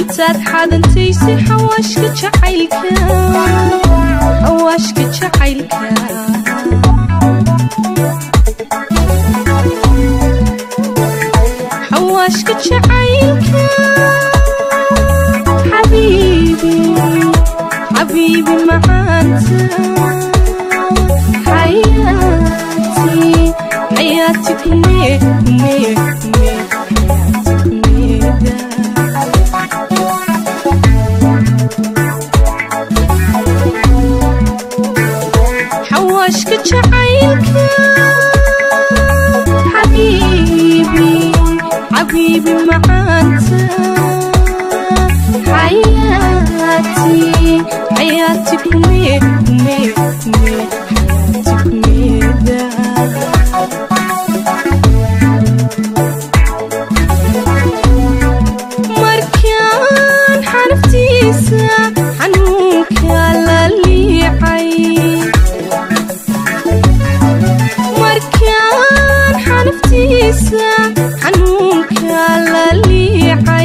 intaad xadantaysi xawaashka jacaylka xawaashka jacaylka xawaashka jacaylka xabiibi xabiibi macaanta xayaati xayaati kumee kumee xawaashka jacaylka xabiibi xabiibi macaanta xayaati xayaati kumee kumee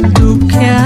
xusduubka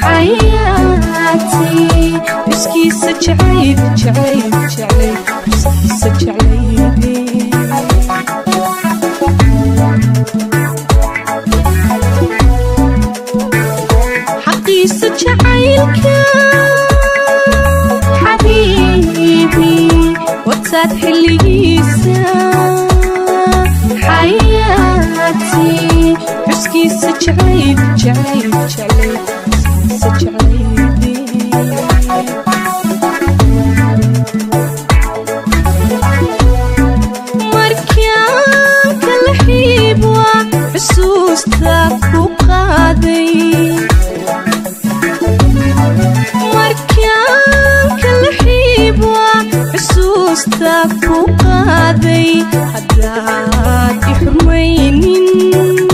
xayaati xuskiisa jacayl jacayl jacayl xuskiisa jacayde حسابك وقاضي حداد يحرمينين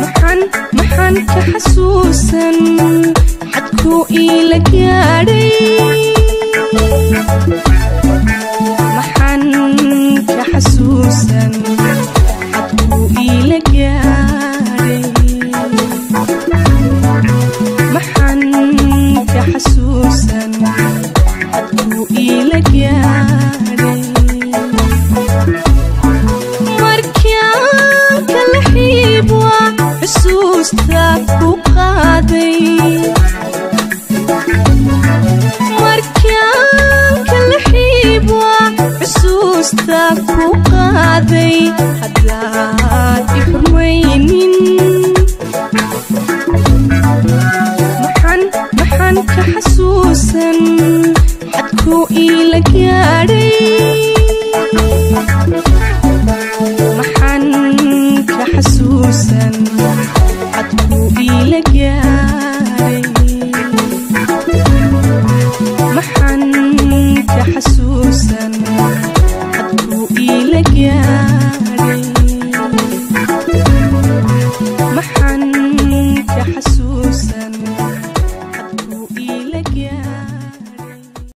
محن محن تحسوسا حدكو إلك يا محن تحسوسا